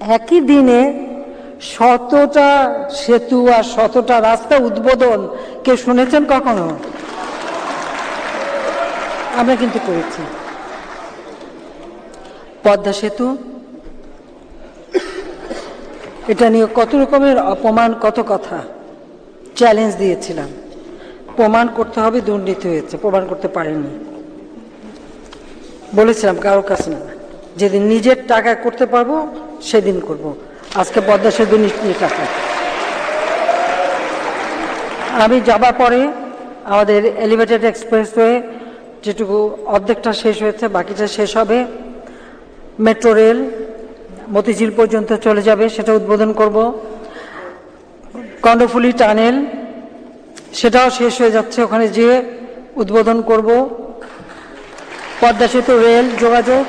একই দিনে শতটা সেতু আর শতটা রাস্তা উদ্বোধন। কে শুনেছেন কখনো? আমরা কিন্তু করেছি। পদ্মা সেতু। এটা নিয়ে কত রকমের অপমান, কত কথা। চ্যালেঞ্জ দিয়েছিলাম। প্রমাণ করতে হবে, দুর্নীতি হয়েছে, প্রমাণ করতে পারেনি। বলেছিলাম কারোর কাছে না। যেদিন নিজের টাকা করতে পারব সেদিন করব। আজকে পদ্মা সেতু নিয়ে টাকা আমি যাবার পরে আমাদের এলিভেটেড এক্সপ্রেসওয়ে যেটুকু অর্ধেকটা শেষ হয়েছে, বাকিটা শেষ হবে। মেট্রো রেল মতিঝিল পর্যন্ত চলে যাবে, সেটা উদ্বোধন করব। কর্ণফুলি টানেল, সেটাও শেষ হয়ে যাচ্ছে। ওখানে যেয়ে উদ্বোধন করব। পদ্মা সেতু রেল যোগাযোগ।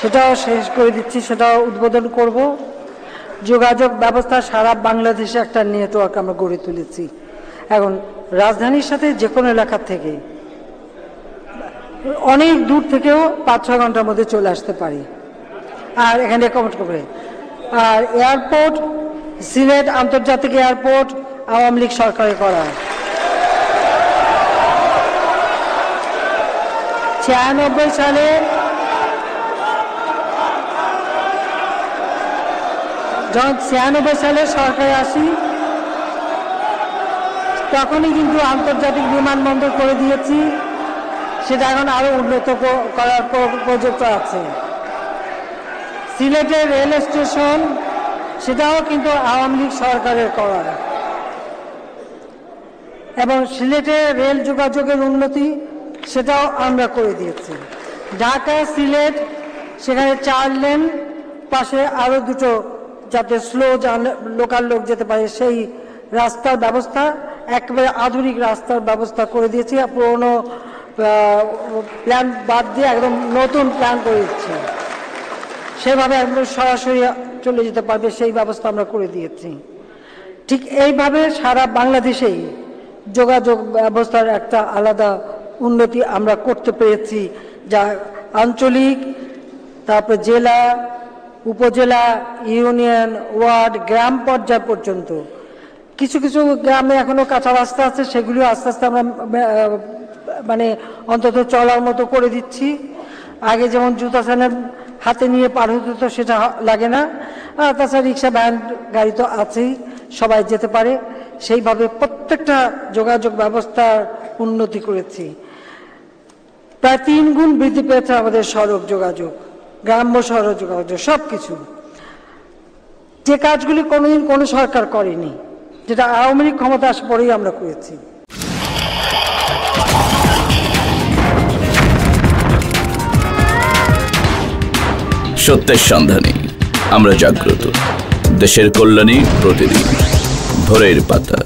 সেটাও শেষ করে দিচ্ছি, সেটাও উদ্বোধন করব। যোগাযোগ ব্যবস্থা সারা বাংলাদেশে একটা নেটওয়ার্ক আমরা গড়ে তুলেছি। এখন রাজধানীর সাথে যে কোনো এলাকার থেকে, অনেক দূর থেকেও পাঁচ ছয় ঘণ্টার মধ্যে চলে আসতে পারি। আর এখানে কমেন্ট করবে। আর এয়ারপোর্ট সিলেট আন্তর্জাতিক এয়ারপোর্ট আওয়ামী লীগ সরকারে করা। ছিয়ানব্বই সালে যখন ছিয়ানব্বই সালে সরকারে আসি, তখনই কিন্তু আন্তর্জাতিক বিমানবন্দর করে দিয়েছি। সেটা এখন আরও উন্নত করার প্রজেক্ট আছে। সিলেটের রেল স্টেশন, সেটাও কিন্তু আওয়ামী লীগ সরকারের করা এবং সিলেটে রেল যোগাযোগের উন্নতি, সেটাও আমরা করে দিয়েছি। ঢাকা, সিলেট, সেখানে চার লেন, পাশে আরও দুটো যাতে স্লো যান লোকাল লোক যেতে পারে, সেই রাস্তার ব্যবস্থা, একেবারে আধুনিক রাস্তার ব্যবস্থা করে দিয়েছি আর পুরোনো প্ল্যান বাদ দিয়ে একদম নতুন প্ল্যান করে দিচ্ছি। সেভাবে একদম সরাসরি চলে যেতে পারবে, সেই ব্যবস্থা আমরা করে দিয়েছি। ঠিক এইভাবে সারা বাংলাদেশেই যোগাযোগ ব্যবস্থার একটা আলাদা উন্নতি আমরা করতে পেরেছি। যা আঞ্চলিক, তারপর জেলা উপজেলা ইউনিয়ন ওয়ার্ড গ্রাম পর্যায় পর্যন্ত। কিছু কিছু গ্রামে এখনও কাঁচা রাস্তা আছে, সেগুলিও আস্তে আস্তে আমরা মানে অন্তত চলার মতো করে দিচ্ছি। আগে যেমন জুতা সানের হাতে নিয়ে পার হতে তো সেটা লাগে না। আর তাছাড়া রিক্সা, ভ্যান, গাড়ি তো আছেই, সবাই যেতে পারে। সেইভাবে প্রত্যেকটা যোগাযোগ ব্যবস্থার উন্নতি করেছি। প্রায় তিন গুণ বৃদ্ধি পেয়েছে আমাদের সড়ক যোগাযোগ। গ্রাম্য সড়ক যোগাযোগ সব কিছু যে কাজগুলি কোনোদিন কোনো সরকার করেনি, যেটা আওয়ামী লীগ ক্ষমতা আসার পরেই আমরা করেছি। সত্যের সন্ধানে আমরা জাগ্রত। দেশের কল্যাণী প্রতিদিন ভোরের পাতা।